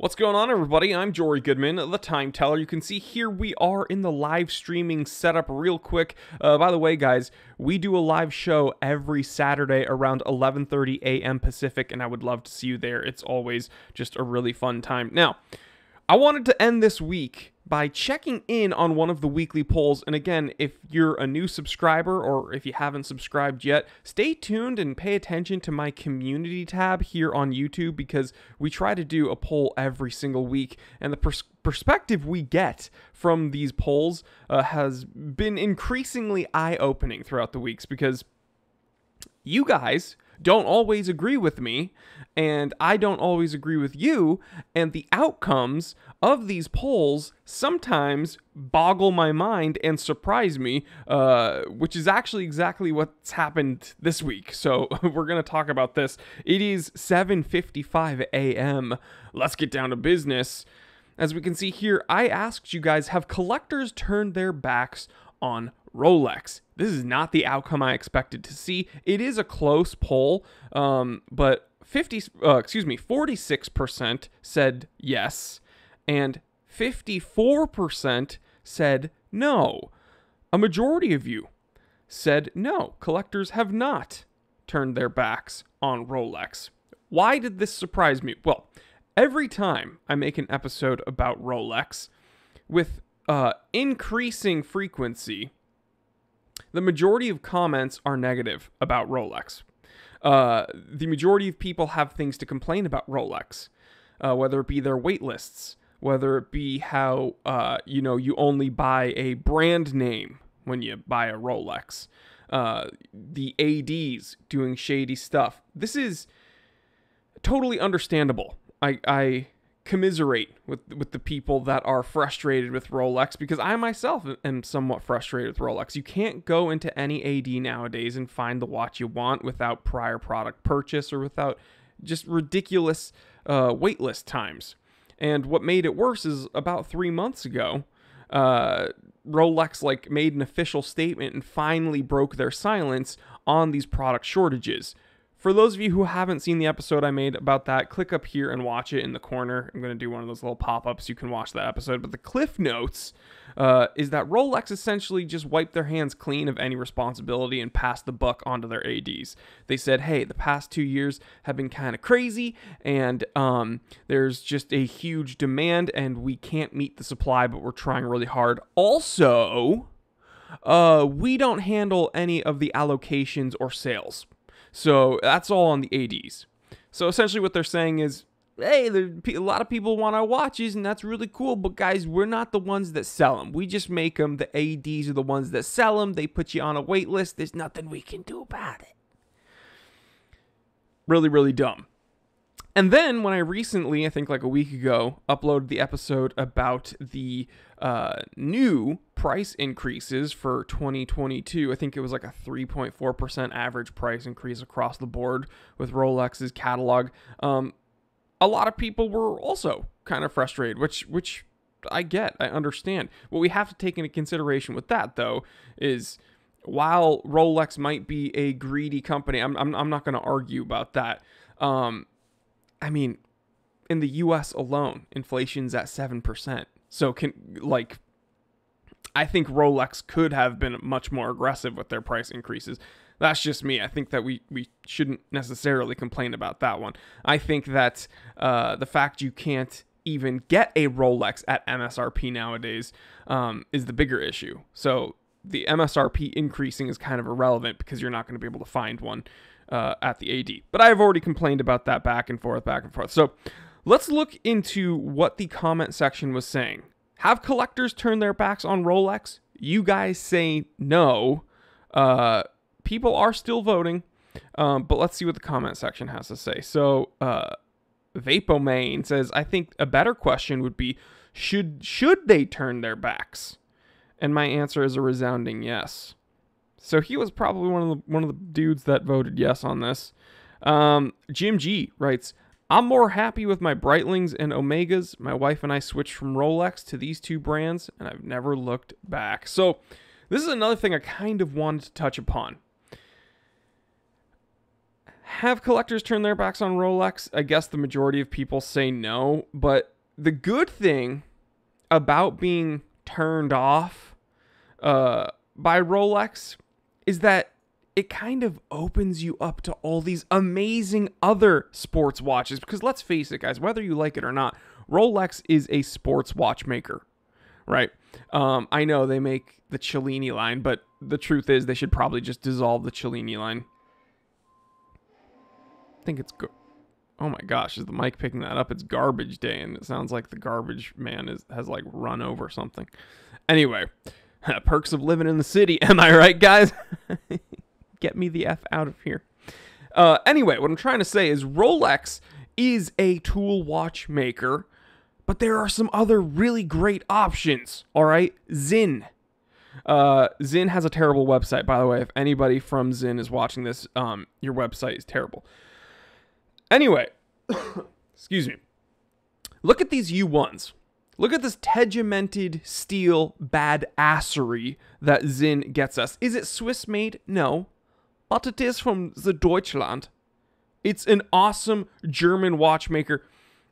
What's going on, everybody? I'm Jory Goodman, the Time Teller. You can see here we are in the live streaming setup real quick. Uh, by the way, guys, we do a live show every Saturday around 11:30 a.m. Pacific, and I would love to see you there. It's always just a really fun time. Now, I wanted to end this week by checking in on one of the weekly polls. And again, if you're a new subscriber or if you haven't subscribed yet, stay tuned and pay attention to my community tab here on YouTube because we try to do a poll every single week. And the pers- perspective we get from these polls uh, has been increasingly eye opening throughout the weeks because you guys don't always agree with me, and I don't always agree with you, and the outcomes of these polls sometimes boggle my mind and surprise me, uh, which is actually exactly what's happened this week. So we're gonna talk about this. It is 7:55 a.m. Let's get down to business. As we can see here, I asked you guys, have collectors turned their backs on Rolex. This is not the outcome I expected to see. It is a close poll, um, but 50, uh, excuse me, 46% said yes, and 54% said no. A majority of you said no. Collectors have not turned their backs on Rolex. Why did this surprise me? Well, every time I make an episode about Rolex, with uh, increasing frequency, the majority of comments are negative about Rolex. Uh, the majority of people have things to complain about Rolex, uh, whether it be their wait lists, whether it be how uh, you know you only buy a brand name when you buy a Rolex, uh, the ads doing shady stuff. This is totally understandable. I I commiserate with with the people that are frustrated with Rolex because I myself am somewhat frustrated with Rolex. You can't go into any AD nowadays and find the watch you want without prior product purchase or without just ridiculous uh, waitlist times. And what made it worse is about three months ago, uh, Rolex like made an official statement and finally broke their silence on these product shortages. For those of you who haven't seen the episode I made about that, click up here and watch it in the corner. I'm going to do one of those little pop ups. You can watch that episode. But the cliff notes uh, is that Rolex essentially just wiped their hands clean of any responsibility and passed the buck onto their ADs. They said, hey, the past two years have been kind of crazy, and um, there's just a huge demand, and we can't meet the supply, but we're trying really hard. Also, uh, we don't handle any of the allocations or sales. So that's all on the ADs. So essentially, what they're saying is, hey, a lot of people want our watches, and that's really cool. But guys, we're not the ones that sell them. We just make them. The ADs are the ones that sell them. They put you on a wait list. There's nothing we can do about it. Really, really dumb. And then when I recently, I think like a week ago, uploaded the episode about the uh, new price increases for 2022, I think it was like a 3.4% average price increase across the board with Rolex's catalog. Um, a lot of people were also kind of frustrated, which which I get, I understand. What we have to take into consideration with that though is while Rolex might be a greedy company, I'm I'm, I'm not going to argue about that. Um, I mean, in the US alone, inflation's at 7%. So can like I think Rolex could have been much more aggressive with their price increases. That's just me. I think that we we shouldn't necessarily complain about that one. I think that uh, the fact you can't even get a Rolex at MSRP nowadays um, is the bigger issue. So the MSRP increasing is kind of irrelevant because you're not going to be able to find one uh, at the AD. But I've already complained about that back and forth, back and forth. So let's look into what the comment section was saying. Have collectors turned their backs on Rolex? You guys say no. Uh, people are still voting, um, but let's see what the comment section has to say. So, uh, says, "I think a better question would be, should should they turn their backs?" And my answer is a resounding yes. So he was probably one of the one of the dudes that voted yes on this. Um, Jim G writes, I'm more happy with my Breitlings and Omegas. My wife and I switched from Rolex to these two brands, and I've never looked back. So, this is another thing I kind of wanted to touch upon. Have collectors turned their backs on Rolex? I guess the majority of people say no, but the good thing about being turned off uh, by Rolex is that it kind of opens you up to all these amazing other sports watches. Because let's face it, guys, whether you like it or not, Rolex is a sports watchmaker, right? Um, I know they make the Cellini line, but the truth is they should probably just dissolve the Cellini line. I think it's good. Oh my gosh, is the mic picking that up? It's garbage day, and it sounds like the garbage man is has like run over something. Anyway, perks of living in the city. Am I right, guys? Get me the F out of here. Uh, anyway, what I'm trying to say is Rolex is a tool watch maker, but there are some other really great options. All right, Sinn. Uh, Sinn has a terrible website, by the way. If anybody from Sinn is watching this, um, your website is terrible. Anyway, excuse me. Look at these U1s. Look at this tegimented steel badassery that Sinn gets us. Is it Swiss made? No but it is from the Deutschland. It's an awesome German watchmaker.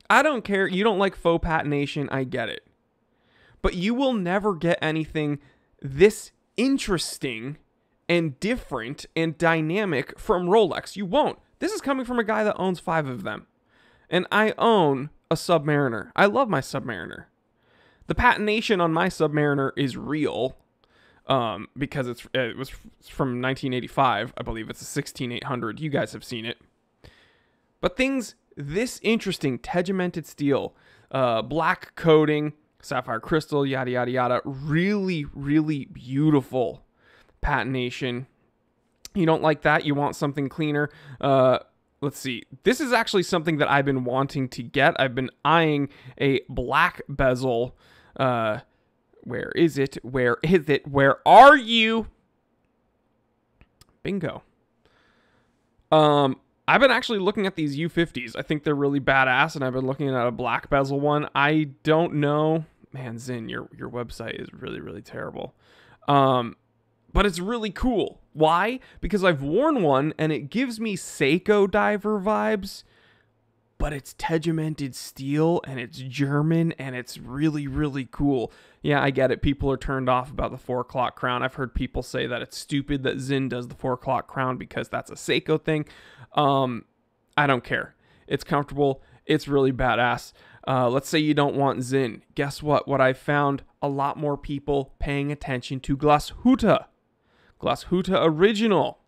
I don't care. You don't like faux patination. I get it. But you will never get anything this interesting and different and dynamic from Rolex. You won't. This is coming from a guy that owns five of them. And I own a Submariner. I love my Submariner. The patination on my Submariner is real um, because it's it was from 1985. I believe it's a 16800. You guys have seen it. But things this interesting, tegimented steel, uh, black coating, sapphire crystal, yada yada yada. Really, really beautiful patination. You don't like that? You want something cleaner? Uh, let's see. This is actually something that I've been wanting to get. I've been eyeing a black bezel. Uh, where is it? Where is it? Where are you? Bingo. Um, I've been actually looking at these U50s. I think they're really badass, and I've been looking at a black bezel one. I don't know, man. Sinn, your your website is really really terrible. Um, but it's really cool. Why? Because I've worn one, and it gives me Seiko diver vibes but it's tegimented steel and it's German and it's really, really cool. Yeah, I get it. People are turned off about the four o'clock crown. I've heard people say that it's stupid that Sinn does the four o'clock crown because that's a Seiko thing. Um, I don't care. It's comfortable. It's really badass. Uh, let's say you don't want Sinn. Guess what? What I found a lot more people paying attention to Glashütte. Glashütte original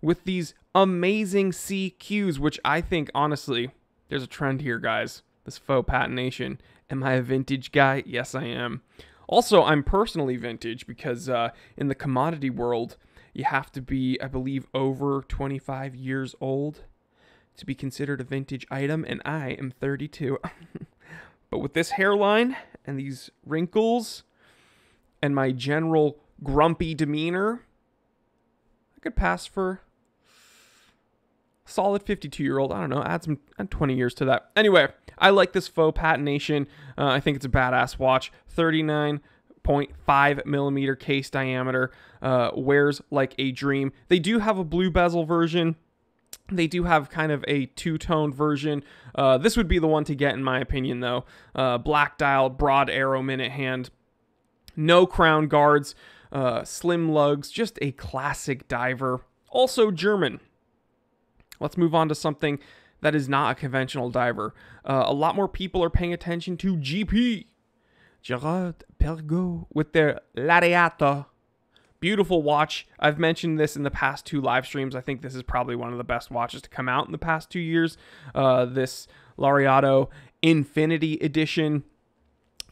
with these amazing SeaQs, which I think honestly there's a trend here, guys. This faux patination. Am I a vintage guy? Yes, I am. Also, I'm personally vintage because uh, in the commodity world, you have to be, I believe, over 25 years old to be considered a vintage item, and I am 32. but with this hairline and these wrinkles and my general grumpy demeanor, I could pass for solid 52 year old. I don't know, add some add 20 years to that. Anyway, I like this faux patination. Uh, I think it's a badass watch. 39.5 millimeter case diameter. Uh, wears like a dream. They do have a blue bezel version. They do have kind of a two tone version. Uh, this would be the one to get, in my opinion, though. Uh, black dial, broad arrow minute hand. No crown guards, uh, slim lugs, just a classic diver. Also German. Let's move on to something that is not a conventional diver. Uh, a lot more people are paying attention to GP. Gerard Perregaux with their Laureato. Beautiful watch. I've mentioned this in the past two live streams. I think this is probably one of the best watches to come out in the past two years. Uh, this Laureato Infinity Edition.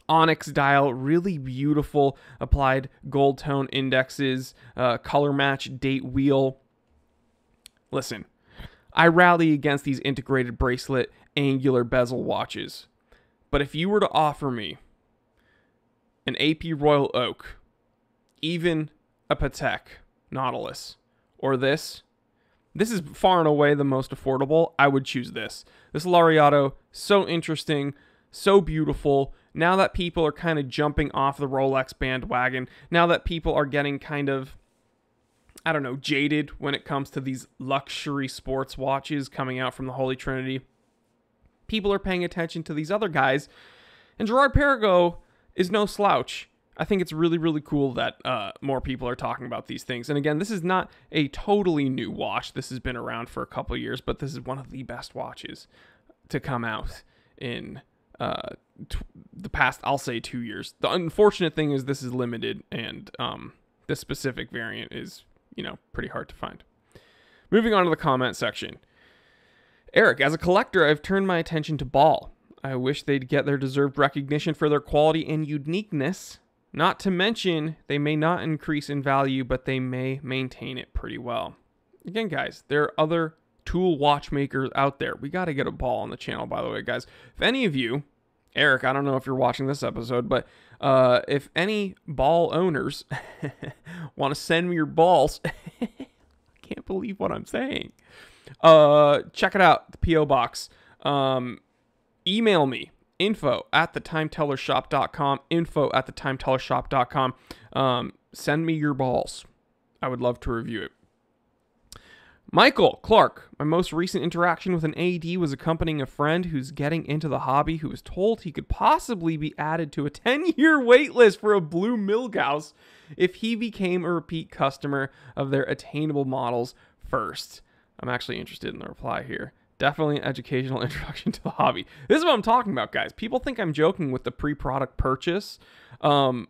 Onyx dial, really beautiful applied gold tone indexes, uh, color match date wheel. Listen, I rally against these integrated bracelet angular bezel watches. But if you were to offer me an AP Royal Oak, even a Patek Nautilus, or this, this is far and away the most affordable. I would choose this. This Laureato, so interesting, so beautiful. Now that people are kind of jumping off the Rolex bandwagon, now that people are getting kind of I don't know, jaded when it comes to these luxury sports watches coming out from the Holy Trinity. People are paying attention to these other guys, and Girard-Perregaux is no slouch. I think it's really, really cool that uh, more people are talking about these things. And again, this is not a totally new watch. This has been around for a couple years, but this is one of the best watches to come out in uh, t- the past, I'll say, two years. The unfortunate thing is this is limited, and um, this specific variant is, you know, pretty hard to find. Moving on to the comment section. Eric, as a collector, I've turned my attention to Ball. I wish they'd get their deserved recognition for their quality and uniqueness not to mention, they may not increase in value, but they may maintain it pretty well. Again, guys, there are other tool watchmakers out there. We got to get a ball on the channel, by the way, guys. If any of you, Eric, I don't know if you're watching this episode, but uh, if any ball owners want to send me your balls, I can't believe what I'm saying. Uh, check it out, the P.O. Box. Um, email me info at thetimetellershop.com, info at thetimetellershop.com. Um, send me your balls. I would love to review it. Michael Clark, my most recent interaction with an AD was accompanying a friend who's getting into the hobby who was told he could possibly be added to a 10 year wait list for a blue Milgauss if he became a repeat customer of their attainable models first. I'm actually interested in the reply here definitely an educational introduction to the hobby. This is what I'm talking about, guys. People think I'm joking with the pre-product purchase. Um,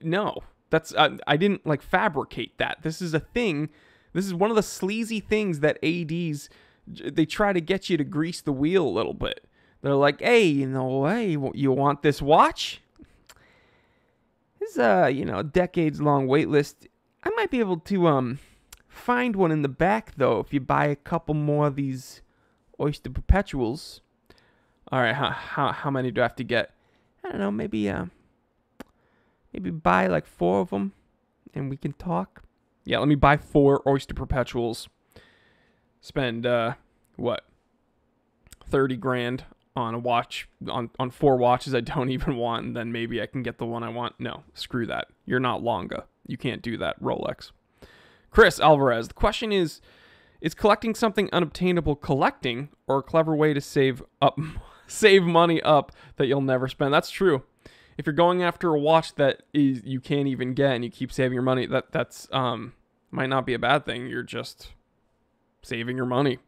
no, that's I, I didn't like fabricate that. This is a thing. This is one of the sleazy things that ads they try to get you to grease the wheel a little bit. They're like, hey, you know, hey, you want this watch? This is a you know decades long wait list. I might be able to um find one in the back though if you buy a couple more of these oyster perpetuals. All right, how, how, how many do I have to get? I don't know, maybe uh, maybe buy like four of them, and we can talk. Yeah, let me buy four oyster perpetuals. Spend uh, what, thirty grand on a watch on on four watches I don't even want, and then maybe I can get the one I want. No, screw that. You're not Longa. You can't do that, Rolex. Chris Alvarez. The question is is collecting something unobtainable collecting or a clever way to save up save money up that you'll never spend? That's true. If you're going after a watch that is you can't even get and you keep saving your money, that that's um might not be a bad thing. You're just saving your money.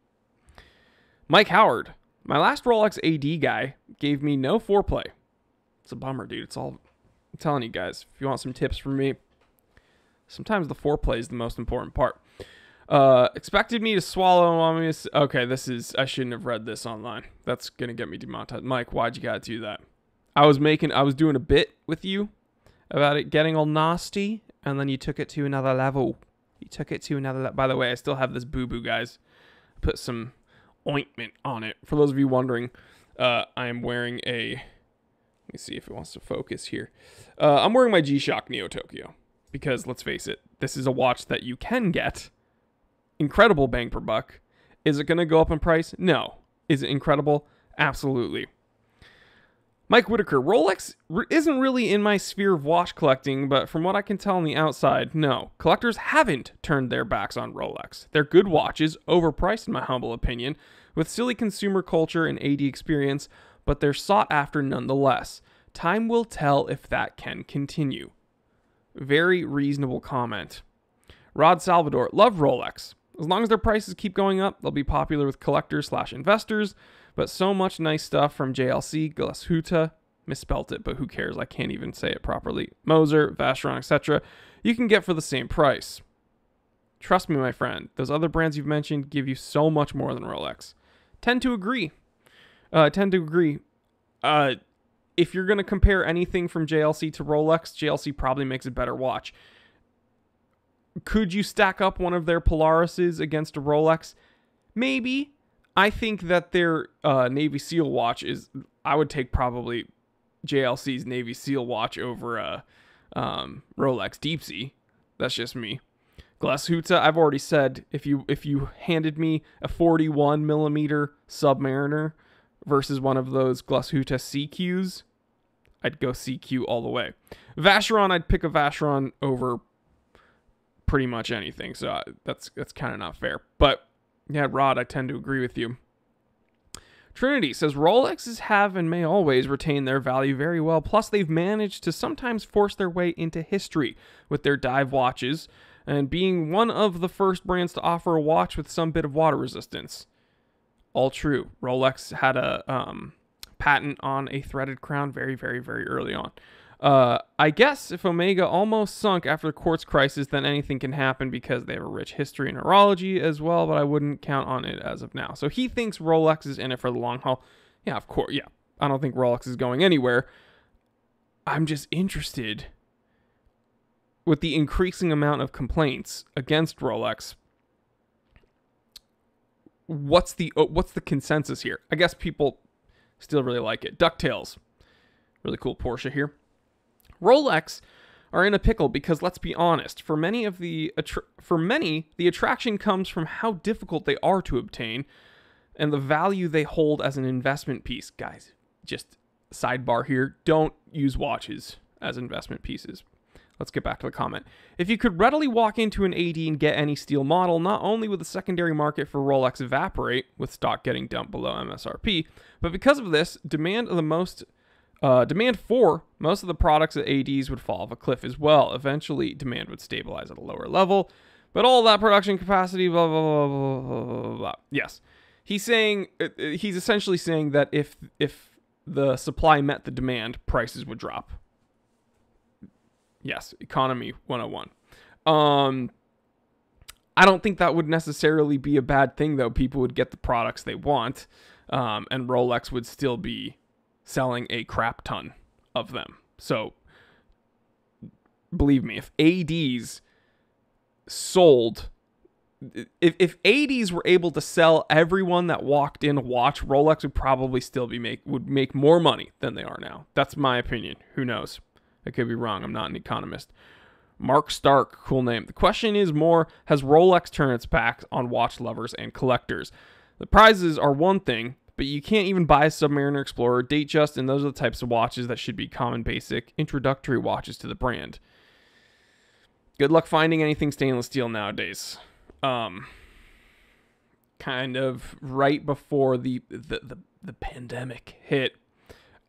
Mike Howard, my last Rolex AD guy gave me no foreplay. It's a bummer, dude. It's all I'm telling you guys. If you want some tips from me, sometimes the foreplay is the most important part. Uh, expected me to swallow on me. Okay, this is. I shouldn't have read this online. That's gonna get me demonetized. Mike, why'd you gotta do that? I was making. I was doing a bit with you about it getting all nasty, and then you took it to another level. You took it to another. level. By the way, I still have this boo boo, guys. Put some ointment on it. For those of you wondering, uh, I am wearing a. Let me see if it wants to focus here. Uh, I'm wearing my G Shock Neo Tokyo because let's face it, this is a watch that you can get incredible bang per buck. Is it going to go up in price? No. Is it incredible? Absolutely. Mike Whitaker, Rolex isn't really in my sphere of watch collecting, but from what I can tell on the outside, no. Collectors haven't turned their backs on Rolex. They're good watches, overpriced in my humble opinion, with silly consumer culture and AD experience, but they're sought after nonetheless. Time will tell if that can continue. Very reasonable comment. Rod Salvador, love Rolex. As long as their prices keep going up, they'll be popular with collectors slash investors. But so much nice stuff from JLC, Glashütte, misspelt it, but who cares? I can't even say it properly. Moser, Vacheron, etc. You can get for the same price. Trust me, my friend, those other brands you've mentioned give you so much more than Rolex. Tend to agree. Uh, tend to agree. Uh, if you're going to compare anything from JLC to Rolex, JLC probably makes a better watch. Could you stack up one of their Polarises against a Rolex? Maybe. I think that their uh, Navy SEAL watch is. I would take probably JLC's Navy SEAL watch over a um, Rolex Deep Sea. That's just me. Glashütte, I've already said if you if you handed me a 41 millimeter Submariner versus one of those Glashütte SeaQs, I'd go SeaQ all the way. Vacheron, I'd pick a Vacheron over pretty much anything. So uh, that's that's kind of not fair. But yeah, Rod, I tend to agree with you. Trinity says Rolexes have and may always retain their value very well. Plus, they've managed to sometimes force their way into history with their dive watches and being one of the first brands to offer a watch with some bit of water resistance. All true. Rolex had a um, patent on a threaded crown very, very, very early on. Uh, I guess if Omega almost sunk after the quartz crisis, then anything can happen because they have a rich history in horology as well, but I wouldn't count on it as of now. So he thinks Rolex is in it for the long haul. Yeah, of course. Yeah. I don't think Rolex is going anywhere. I'm just interested with the increasing amount of complaints against Rolex. What's the uh, what's the consensus here? I guess people still really like it. Ducktales, really cool Porsche here. Rolex are in a pickle because let's be honest, for many of the attra- for many the attraction comes from how difficult they are to obtain and the value they hold as an investment piece. Guys, just sidebar here, don't use watches as investment pieces. Let's get back to the comment. If you could readily walk into an AD and get any steel model, not only would the secondary market for Rolex evaporate, with stock getting dumped below MSRP, but because of this, demand of the most uh, demand for most of the products at ADs would fall off a cliff as well. Eventually, demand would stabilize at a lower level, but all that production capacity, blah, blah, blah, blah, blah, blah. Yes. He's saying, uh, uh, he's essentially saying that if, if the supply met the demand, prices would drop. Yes, economy 101. Um, I don't think that would necessarily be a bad thing, though. People would get the products they want, um, and Rolex would still be selling a crap ton of them. So believe me, if ADs sold if, if ADs were able to sell everyone that walked in watch, Rolex would probably still be make would make more money than they are now. That's my opinion. Who knows? I could be wrong. I'm not an economist. Mark Stark, cool name. The question is more has Rolex turned its back on watch lovers and collectors? The prizes are one thing, but you can't even buy a Submariner Explorer, Datejust, and those are the types of watches that should be common, basic, introductory watches to the brand. Good luck finding anything stainless steel nowadays. Um, kind of right before the the, the, the pandemic hit,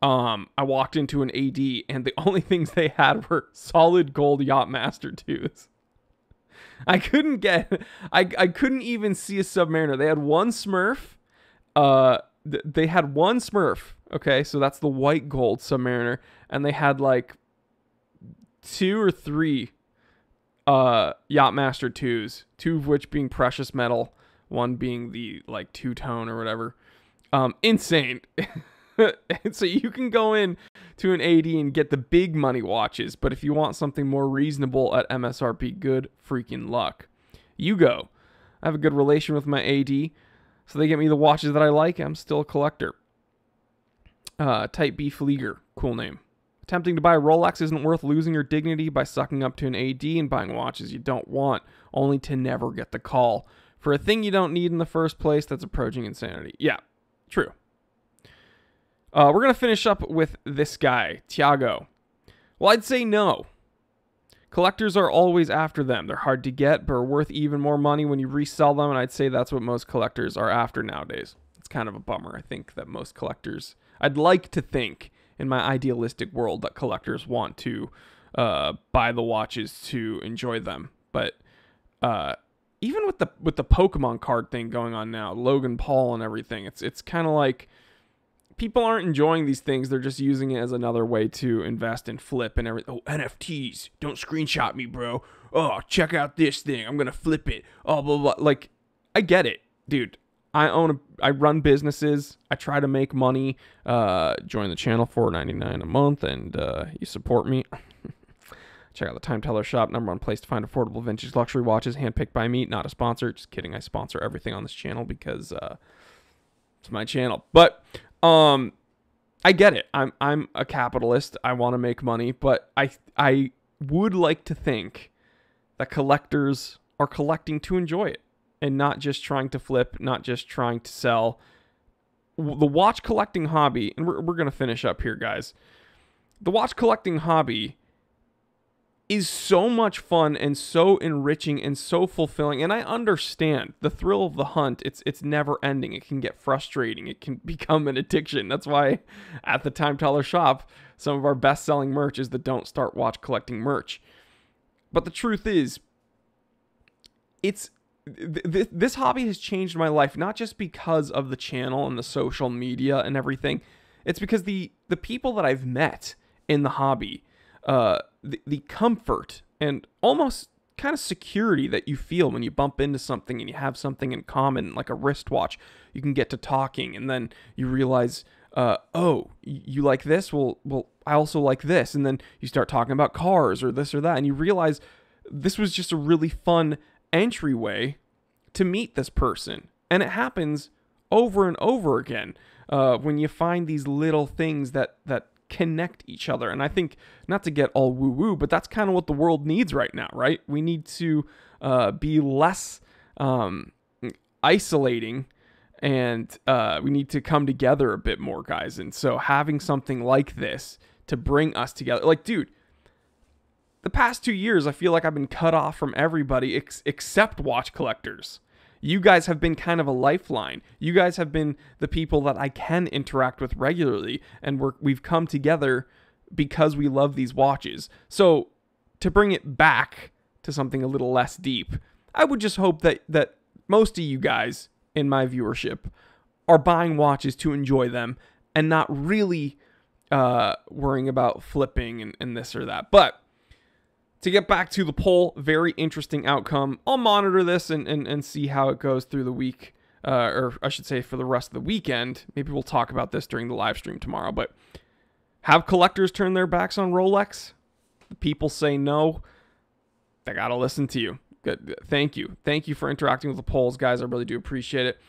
um, I walked into an AD and the only things they had were solid gold Yachtmaster 2s. I couldn't get I I couldn't even see a Submariner. They had one Smurf, uh th- they had one Smurf. Okay, so that's the white gold Submariner, and they had like two or three uh Yachtmaster twos, two of which being precious metal, one being the like two tone or whatever. Um, insane. so you can go in to an AD and get the big money watches, but if you want something more reasonable at MSRP, good freaking luck. You go. I have a good relation with my AD. So they get me the watches that I like. I'm still a collector. Uh, Type B Flieger, cool name. Attempting to buy a Rolex isn't worth losing your dignity by sucking up to an AD and buying watches you don't want, only to never get the call. For a thing you don't need in the first place, that's approaching insanity. Yeah, true. Uh, we're going to finish up with this guy, Tiago. Well, I'd say no. Collectors are always after them. They're hard to get, but are worth even more money when you resell them, and I'd say that's what most collectors are after nowadays. It's kind of a bummer. I think that most collectors, I'd like to think in my idealistic world that collectors want to uh, buy the watches to enjoy them, but uh, even with the with the Pokemon card thing going on now, Logan Paul and everything, it's it's kind of like people aren't enjoying these things. They're just using it as another way to invest and flip and everything. Oh, NFTs. Don't screenshot me, bro. Oh, check out this thing. I'm going to flip it. Oh, blah, blah. Like, I get it, dude. I own a, I run businesses. I try to make money. Uh, join the channel for 99 a month and uh, you support me. Check out the Time Teller shop, number one place to find affordable vintage luxury watches handpicked by me. Not a sponsor. Just kidding. I sponsor everything on this channel because uh, it's my channel. But um, I get it. I'm I'm a capitalist. I want to make money, but I I would like to think that collectors are collecting to enjoy it and not just trying to flip, not just trying to sell. The watch collecting hobby, and we're, we're going to finish up here, guys. The watch collecting hobby is so much fun and so enriching and so fulfilling and I understand the thrill of the hunt. It's it's never ending. It can get frustrating. It can become an addiction. That's why at the time teller shop some of our best selling merch is the don't start watch collecting merch. But the truth is it's th- th- this hobby has changed my life not just because of the channel and the social media and everything. It's because the the people that I've met in the hobby uh, the, the comfort and almost kind of security that you feel when you bump into something and you have something in common, like a wristwatch. You can get to talking, and then you realize, uh, oh, you like this? Well, well, I also like this, and then you start talking about cars or this or that, and you realize this was just a really fun entryway to meet this person, and it happens over and over again uh, when you find these little things that that connect each other. And I think not to get all woo woo, but that's kind of what the world needs right now, right? We need to uh, be less um, isolating and uh, we need to come together a bit more, guys. And so having something like this to bring us together, like, dude, the past two years, I feel like I've been cut off from everybody ex- except watch collectors you guys have been kind of a lifeline. You guys have been the people that I can interact with regularly, and we're, we've come together because we love these watches. So to bring it back to something a little less deep, I would just hope that that most of you guys in my viewership are buying watches to enjoy them and not really uh, worrying about flipping and, and this or that. But to get back to the poll, very interesting outcome. I'll monitor this and, and, and see how it goes through the week, uh, or I should say for the rest of the weekend. Maybe we'll talk about this during the live stream tomorrow. But have collectors turn their backs on Rolex? The people say no. They got to listen to you. Good. Thank you. Thank you for interacting with the polls, guys. I really do appreciate it.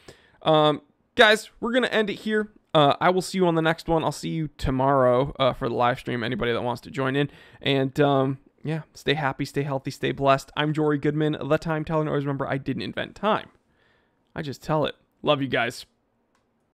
Um, guys, we're going to end it here. Uh, I will see you on the next one. I'll see you tomorrow uh, for the live stream. Anybody that wants to join in. And um, yeah, stay happy, stay healthy, stay blessed. I'm Jory Goodman, the time teller. always remember, I didn't invent time. I just tell it. Love you guys.